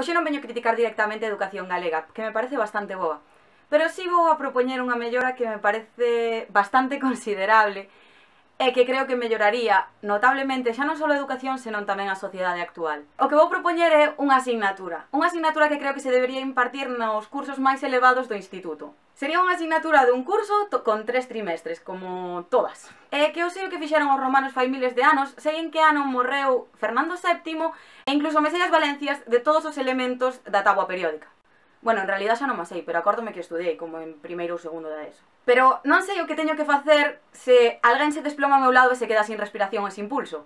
Hoxe non veño criticar directamente a educación galega, que me parece bastante boa, pero si vou a propoñer unha mellora que me parece bastante considerable e que creo que melloraría notablemente xa non só a educación, senón tamén a sociedade actual. O que vou propoñer é unha asignatura. Unha asignatura que creo que se debería impartir nos cursos máis elevados do instituto. Sería unha asignatura dun curso con tres trimestres, como todas. E que eu sei o que fixeron os romanos fai miles de anos, sei en que ano morreu Fernando VII e incluso me sei as valencias de todos os elementos da tabua periódica. Bueno, en realidad xa non me sei, pero acórdome que estudei como en primeiro ou segundo da ESO. Pero non sei o que teño que facer se alguén se desploma ao meu lado e se queda sin respiración e sin pulso.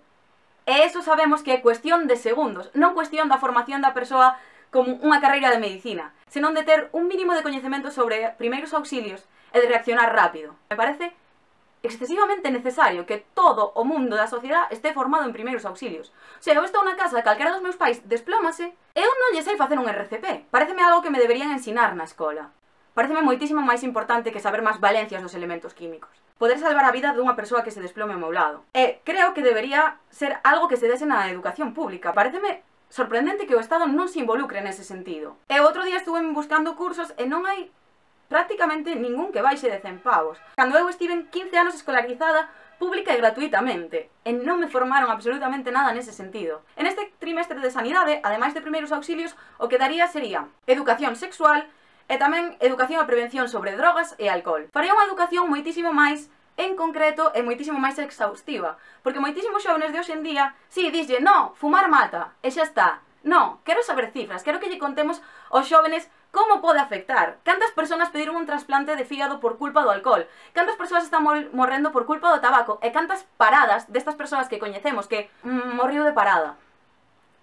E eso sabemos que é cuestión de segundos, non cuestión da formación da persoa como unha carreira de medicina, senón de ter un mínimo de coñecemento sobre primeiros auxilios e de reaccionar rápido. Me parece excesivamente necesario que todo o mundo da sociedade este formado en primeiros auxilios. Se eu estou na casa de calquera dos meus pais desplómase, eu non lle sei facer un RCP. Pareceme algo que me deberían ensinar na escola. Pareceme moitísimo máis importante que saber máis valencias dos elementos químicos. Poder salvar a vida dunha persoa que se desplome ao meu lado. E creo que debería ser algo que se dese na educación pública. Pareceme sorprendente que o Estado non se involucre nese sentido. E outro día estuve buscando cursos e non hai prácticamente ningún que baixe de 100 pavos. Cando eu estiven 15 anos escolarizada, pública e gratuitamente, e non me formaron absolutamente nada nese sentido. En este trimestre de Sanidade, ademais de primeiros auxilios, o que daría sería educación sexual e tamén educación a prevención sobre drogas e alcohol. Faría unha educación moitísimo máis en concreto e moitísimo máis exhaustiva, porque moitísimos xóvenes de hoxe en día, si, sí, no, fumar mata, e xa está. No, quero saber cifras, quero que lle contemos aos xóvenes Como pode afectar? Cantas persoas pediron un trasplante de fígado por culpa do alcohol? Cantas persoas están morrendo por culpa do tabaco? Eh, e cantas paradas destas persoas que coñecemos que mm, morriu de parada?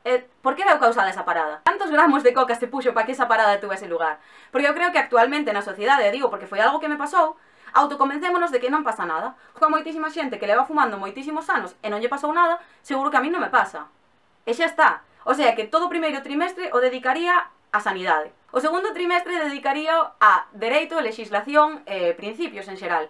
E por que veu causada esa parada? Cantos gramos de coca se puxo para que esa parada tuvese lugar? Porque eu creo que actualmente na sociedade, eh, digo, porque foi algo que me pasou, autoconvencémonos de que non pasa nada. Con moitísima xente que leva fumando moitísimos anos e non lle pasou nada, seguro que a mí non me pasa. E xa está. O sea que todo o primeiro trimestre o dedicaría a sanidade. O segundo trimestre dedicaría a dereito, legislación e eh, principios en xeral.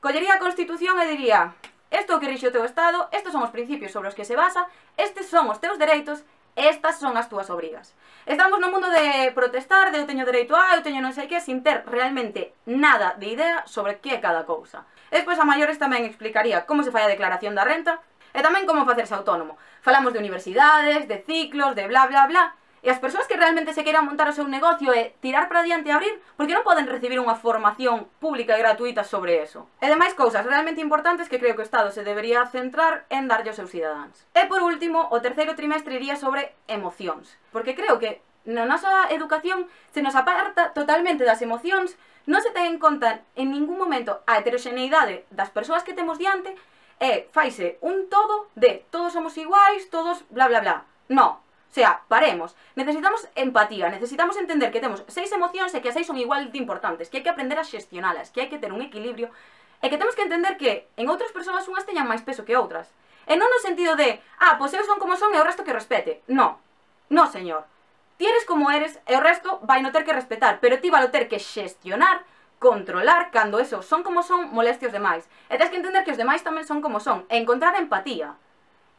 Collería a Constitución e diría isto que rixe o teu Estado, estes son os principios sobre os que se basa, estes son os teus dereitos, estas son as túas obrigas. Estamos no mundo de protestar, de eu teño dereito a, eu teño non sei que, sin ter realmente nada de idea sobre que é cada cousa. E Despois a maiores tamén explicaría como se fai a declaración da renta, e tamén como facerse autónomo. Falamos de universidades, de ciclos, de bla bla bla, E as persoas que realmente se queiran montar o seu negocio e tirar para diante e abrir, por que non poden recibir unha formación pública e gratuita sobre eso? E demais cousas realmente importantes que creo que o Estado se debería centrar en darlle aos seus cidadáns. E por último, o terceiro trimestre iría sobre emocións, porque creo que na nosa educación se nos aparta totalmente das emocións, non se ten en conta en ningún momento a heteroxeneidade das persoas que temos diante e faise un todo de todos somos iguais, todos bla bla bla. No, O sea, paremos. Necesitamos empatía, necesitamos entender que temos seis emocións e que as seis son igual de importantes, que hai que aprender a xestionalas, que hai que ter un equilibrio e que temos que entender que en outras persoas unhas teñan máis peso que outras. E non no sentido de, ah, pois eu son como son e o resto que respete. No, no señor. Ti eres como eres e o resto vai no ter que respetar, pero ti vai ter que xestionar controlar cando eso son como son molestia os demais. E tens que entender que os demais tamén son como son e encontrar empatía.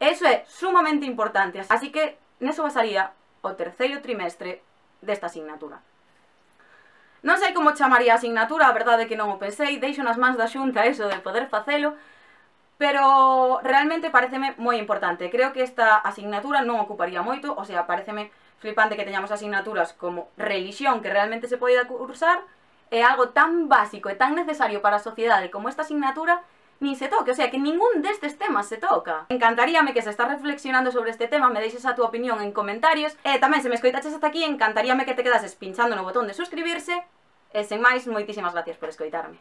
Eso é sumamente importante. Así que neso basaría o terceiro trimestre desta asignatura. Non sei como chamaría a asignatura, a verdade é que non o pensei, deixo nas mans da xunta eso de poder facelo, pero realmente pareceme moi importante. Creo que esta asignatura non ocuparía moito, o sea, pareceme flipante que teñamos asignaturas como religión que realmente se poida cursar, é algo tan básico e tan necesario para a sociedade como esta asignatura nin se toque, o sea, que ningún destes temas se toca. Encantaríame que se está reflexionando sobre este tema, me deixes a túa opinión en comentarios, e tamén se me escoitaches hasta aquí, encantaríame que te quedases pinchando no botón de suscribirse, e sen máis, moitísimas gracias por escoitarme.